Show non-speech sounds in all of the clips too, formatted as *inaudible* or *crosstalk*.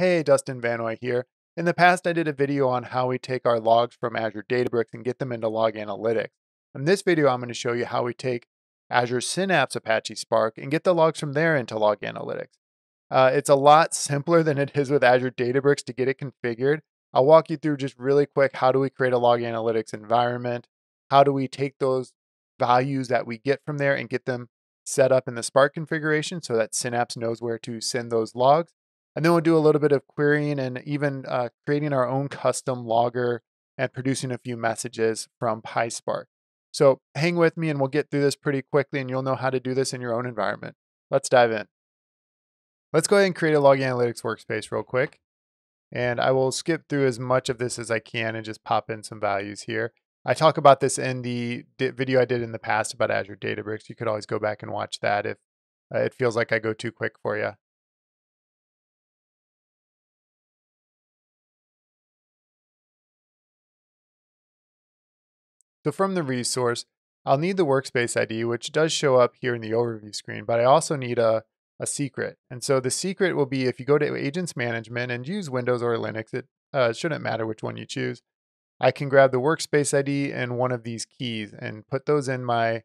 Hey, Dustin Vannoy here. In the past, I did a video on how we take our logs from Azure Databricks and get them into Log Analytics. In this video, I'm going to show you how we take Azure Synapse Apache Spark and get the logs from there into Log Analytics. Uh, it's a lot simpler than it is with Azure Databricks to get it configured. I'll walk you through just really quick how do we create a Log Analytics environment? How do we take those values that we get from there and get them set up in the Spark configuration so that Synapse knows where to send those logs? And then we'll do a little bit of querying and even uh, creating our own custom logger and producing a few messages from PySpark. So hang with me and we'll get through this pretty quickly and you'll know how to do this in your own environment. Let's dive in. Let's go ahead and create a log analytics workspace real quick. And I will skip through as much of this as I can and just pop in some values here. I talk about this in the video I did in the past about Azure Databricks. You could always go back and watch that if uh, it feels like I go too quick for you. So from the resource, I'll need the workspace ID, which does show up here in the overview screen, but I also need a, a secret. And so the secret will be if you go to Agents Management and use Windows or Linux, it uh, shouldn't matter which one you choose. I can grab the workspace ID and one of these keys and put those in my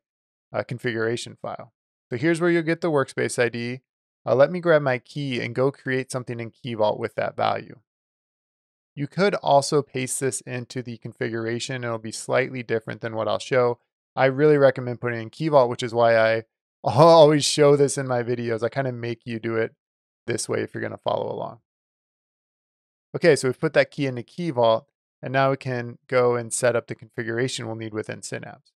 uh, configuration file. So here's where you'll get the workspace ID. Uh, let me grab my key and go create something in Key Vault with that value. You could also paste this into the configuration. It'll be slightly different than what I'll show. I really recommend putting in Key Vault, which is why I *laughs* always show this in my videos. I kind of make you do it this way if you're going to follow along. Okay, so we've put that key into Key Vault, and now we can go and set up the configuration we'll need within Synapse.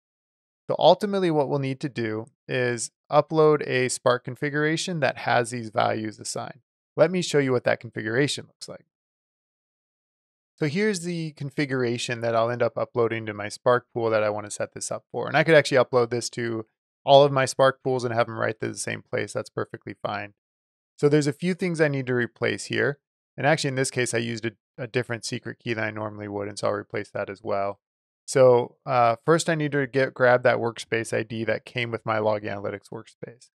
So ultimately what we'll need to do is upload a Spark configuration that has these values assigned. Let me show you what that configuration looks like. So here's the configuration that I'll end up uploading to my Spark pool that I want to set this up for. And I could actually upload this to all of my Spark pools and have them right to the same place. That's perfectly fine. So there's a few things I need to replace here. And actually in this case, I used a, a different secret key than I normally would. And so I'll replace that as well. So uh, first I need to get grab that workspace ID that came with my log analytics workspace.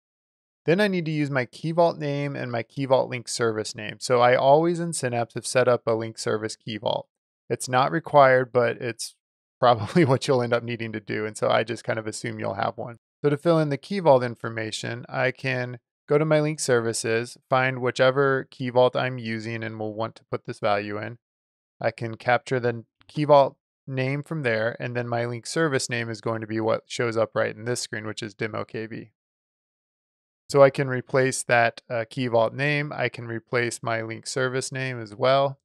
Then I need to use my Key Vault name and my Key Vault link service name. So I always in Synapse have set up a link service Key Vault. It's not required, but it's *laughs* probably what you'll end up needing to do. And so I just kind of assume you'll have one. So to fill in the Key Vault information, I can go to my link services, find whichever Key Vault I'm using and will want to put this value in. I can capture the Key Vault name from there, and then my link service name is going to be what shows up right in this screen, which is DimOKV. So I can replace that uh, Key Vault name. I can replace my link service name as well.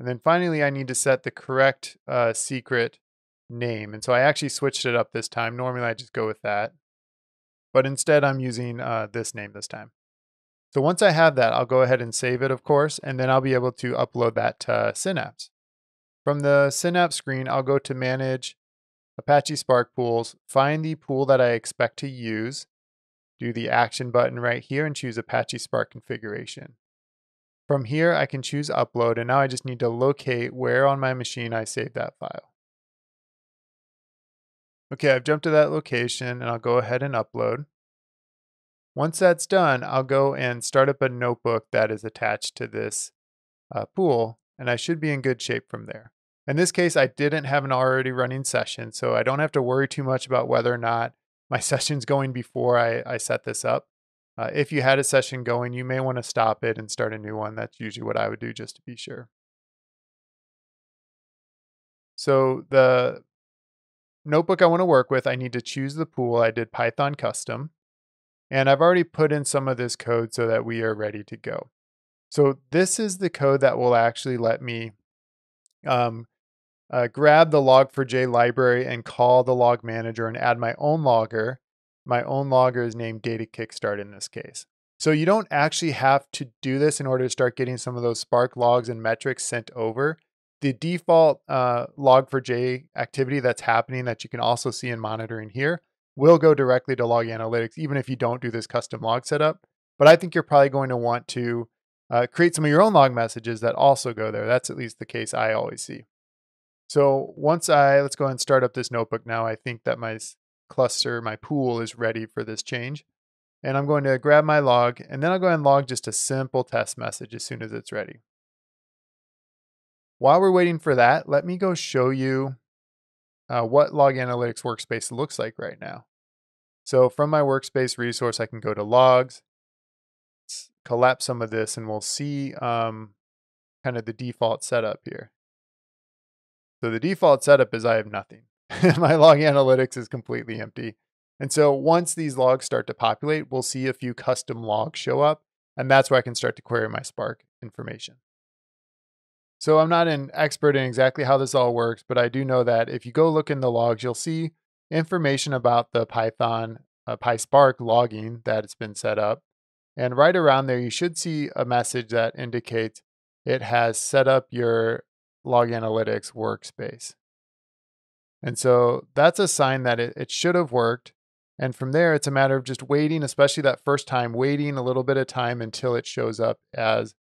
And then finally, I need to set the correct uh, secret name. And so I actually switched it up this time. Normally, I just go with that. But instead, I'm using uh, this name this time. So once I have that, I'll go ahead and save it, of course, and then I'll be able to upload that to Synapse. From the Synapse screen, I'll go to Manage Apache Spark pools, find the pool that I expect to use, do the action button right here and choose Apache Spark configuration. From here, I can choose upload and now I just need to locate where on my machine I saved that file. Okay, I've jumped to that location and I'll go ahead and upload. Once that's done, I'll go and start up a notebook that is attached to this uh, pool and I should be in good shape from there. In this case, I didn't have an already running session, so I don't have to worry too much about whether or not my *laughs* session's going before I, I set this up. Uh, if you had a session going, you may want to stop it and start a new one. That's usually what I would do just to be sure. So the notebook I want to work with, I need to choose the pool. I did Python custom. And I've already put in some of this code so that we are ready to go. So this is the code that will actually let me um, uh, grab the log4j library and call the log manager and add my own logger. My own logger is named data kickstart in this case. So you don't actually have to do this in order to start getting some of those Spark logs and metrics sent over. The default uh, log4j activity that's happening that you can also see in monitoring here will go directly to log analytics, even if you don't do this custom log setup. But I think you're probably going to want to uh, create some of your own log messages that also go there. That's at least the case I always see. So once I, let's go ahead and start up this notebook now. I think that my cluster, my pool is ready for this change. And I'm going to grab my log and then I'll go ahead and log just a simple test message as soon as it's ready. While we're waiting for that, let me go show you uh, what Log Analytics Workspace looks like right now. So from my workspace resource, I can go to logs, collapse some of this, and we'll see um, kind of the default setup here. So the default setup is I have nothing. *laughs* my log analytics is completely empty. And so once these logs start to populate, we'll see a few custom logs show up. And that's where I can start to query my Spark information. So I'm not an expert in exactly how this all works, but I do know that if you go look in the logs, you'll see information about the Python uh, PySpark logging that it's been set up. And right around there, you should see a message that indicates it has set up your log analytics workspace. And so that's a sign that it, it should have worked. And from there, it's a matter of just waiting, especially that first time, waiting a little bit of time until it shows up as,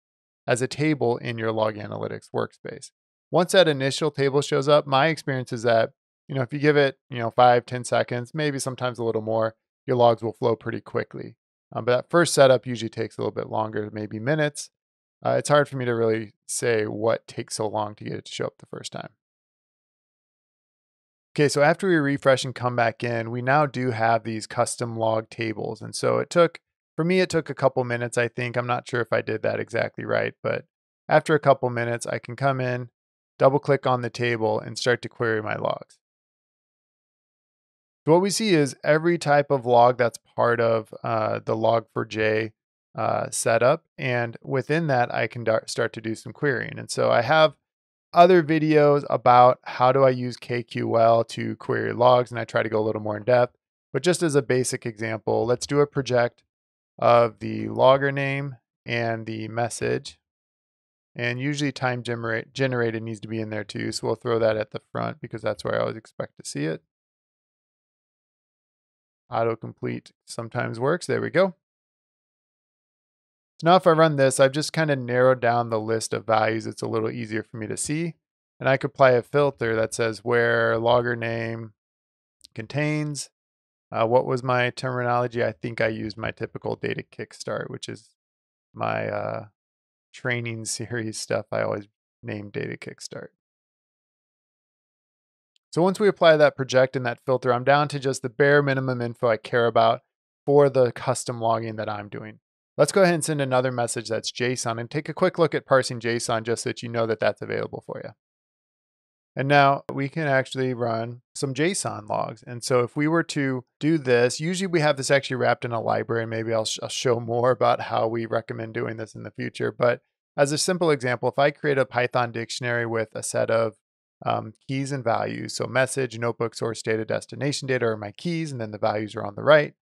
as a table in your log analytics workspace. Once that initial table shows up, my experience is that, you know, if you give it, you know, five, ten seconds, maybe sometimes a little more, your logs will flow pretty quickly. Um, but that first setup usually takes a little bit longer, maybe minutes. Uh, it's hard for me to really say what takes so long to get it to show up the first time. Okay, so after we refresh and come back in, we now do have these custom log tables. And so it took, for me, it took a couple minutes, I think. I'm not sure if I did that exactly right, but after a couple minutes, I can come in, double click on the table, and start to query my logs. So what we see is every type of log that's part of uh, the log4j uh, setup. And within that, I can start to do some querying. And so I have other videos about how do I use KQL to query logs, and I try to go a little more in depth. But just as a basic example, let's do a project of the logger name and the message. And usually time generate, generated needs to be in there too. So we'll throw that at the front because that's where I always expect to see it. Autocomplete sometimes works. There we go. Now if I run this, I've just kind of narrowed down the list of values. It's a little easier for me to see. And I could apply a filter that says where logger name contains. Uh, what was my terminology? I think I used my typical data kickstart, which is my uh, training *laughs* series stuff. I always name data kickstart. So once we apply that project and that filter, I'm down to just the bare minimum info I care about for the custom logging that I'm doing. Let's go ahead and send another message that's JSON and take a quick look at parsing JSON just so that you know that that's available for you. And now we can actually run some JSON logs. And so if we were to do this, usually we have this actually wrapped in a library. Maybe I'll, sh I'll show more about how we recommend doing this in the future. But as a simple example, if I create a Python dictionary with a set of um, keys and values, so message, notebook, source data, destination data are my keys, and then the values are on the right.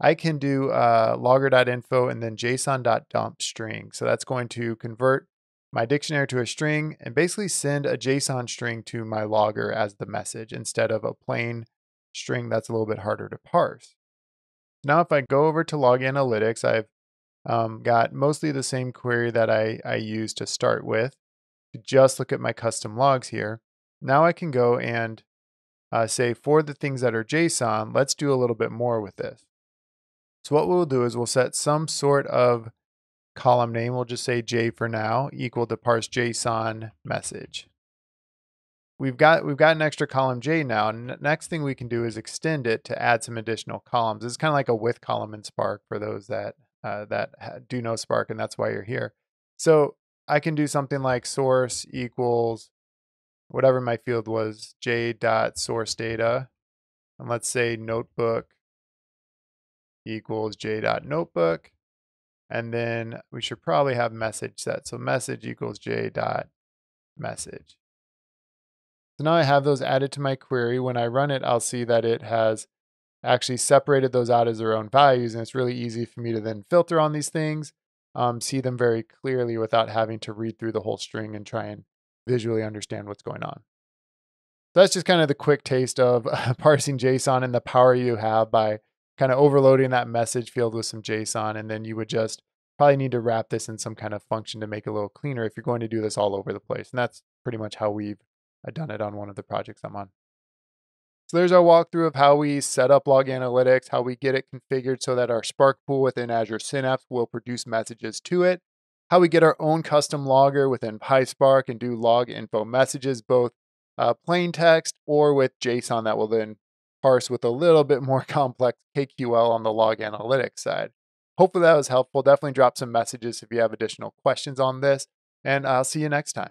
I can do uh, logger.info and then json.dump string. So that's going to convert my dictionary to a string and basically send a JSON string to my logger as the message instead of a plain string that's a little bit harder to parse. Now, if I go over to Log Analytics, I've um, got mostly the same query that I, I used to start with. To just look at my custom logs here. Now I can go and uh, say for the things that are JSON, let's do a little bit more with this. So what we'll do is we'll set some sort of column name. We'll just say J for now equal to parse JSON message. We've got we've got an extra column J now. next thing we can do is extend it to add some additional columns. It's kind of like a with column in Spark for those that uh, that do know Spark, and that's why you're here. So I can do something like source equals whatever my field was, J dot source data, and let's say notebook equals j dot notebook. And then we should probably have message set. So message equals j dot message. So now I have those added to my query. When I run it, I'll see that it has actually separated those out as their own values. And it's really easy for me to then filter on these things, um, see them very clearly without having to read through the whole string and try and visually understand what's going on. So that's just kind of the quick taste of *laughs* parsing JSON and the power you have by kind of overloading that message field with some JSON. And then you would just probably need to wrap this in some kind of function to make it a little cleaner if you're going to do this all over the place. And that's pretty much how we've uh, done it on one of the projects I'm on. So there's our walkthrough of how we set up log analytics, how we get it configured so that our Spark pool within Azure Synapse will produce messages to it, how we get our own custom logger within PySpark and do log info messages, both uh, plain text or with JSON that will then parse with a little bit more *laughs* complex KQL on the log analytics side. Hopefully that was helpful. Definitely drop some messages if you have additional questions on this, and I'll see you next time.